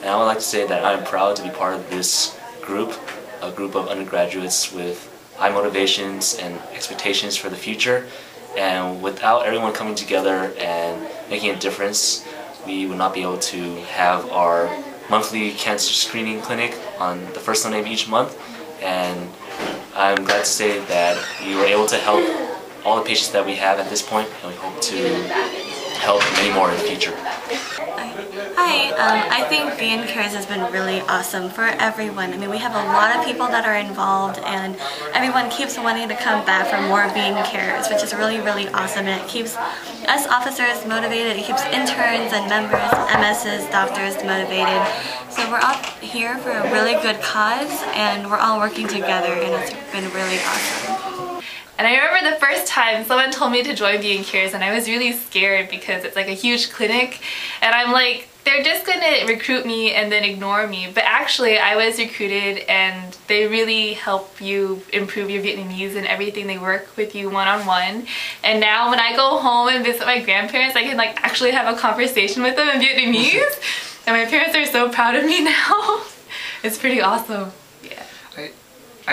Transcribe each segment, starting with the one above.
And I would like to say that I'm proud to be part of this group, a group of undergraduates with high motivations and expectations for the future. And without everyone coming together and making a difference, we would not be able to have our monthly cancer screening clinic on the first Sunday of each month. And I'm glad to say that we were able to help all the patients that we have at this point, and we hope to help many more in the future. Hi, um, I think VN Cares has been really awesome for everyone. I mean, we have a lot of people that are involved and everyone keeps wanting to come back for more VN Cares, which is really, really awesome. And it keeps us officers motivated, it keeps interns and members, MSs, doctors motivated. So we're all here for a really good cause and we're all working together and it's been really awesome. And I remember the first time someone told me to join VN Cares and I was really scared because it's like a huge clinic and I'm like, they're just gonna recruit me and then ignore me. But actually I was recruited and they really help you improve your Vietnamese and everything. They work with you one-on-one. -on -one. And now when I go home and visit my grandparents, I can like actually have a conversation with them in Vietnamese. and my parents are so proud of me now. it's pretty awesome. Yeah. I,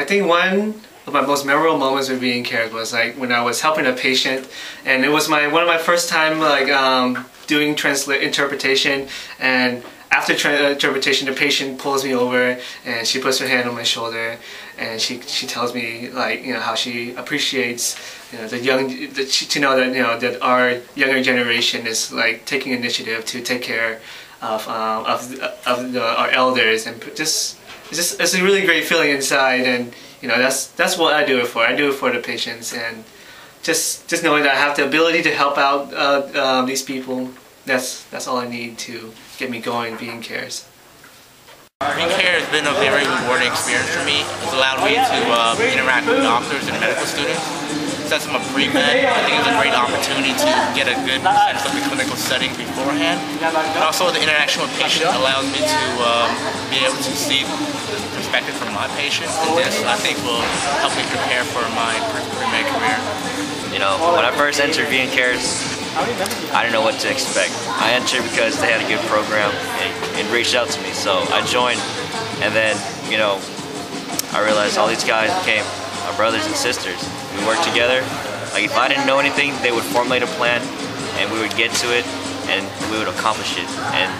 I think one my most memorable moments with VN Cares was like when I was helping a patient and it was my one of my first time like um, doing translate interpretation and after uh, interpretation the patient pulls me over and she puts her hand on my shoulder and she she tells me like you know how she appreciates you know the young the, to know that you know that our younger generation is like taking initiative to take care of um, of, of the, our elders and just it's just it's a really great feeling inside and you know that's that's what I do it for. I do it for the patients and just just knowing that I have the ability to help out uh, um, these people. That's that's all I need to get me going. VN Cares. VN Care has been a very rewarding experience for me. It's allowed me to uh, interact with doctors and medical students. Since I'm a pre-med, I think it's a great opportunity to get a good sense of the clinical setting beforehand. And also the interaction with patients allows me to um, be able to see the perspective from my patient, and this I think will help me prepare for my pre-med career. You know, when I first entered VN Cares, I didn't know what to expect. I entered because they had a good program and, and reached out to me, so I joined, and then, you know, I realized all these guys became brothers and sisters. We work together. Like if I didn't know anything, they would formulate a plan, and we would get to it, and we would accomplish it. And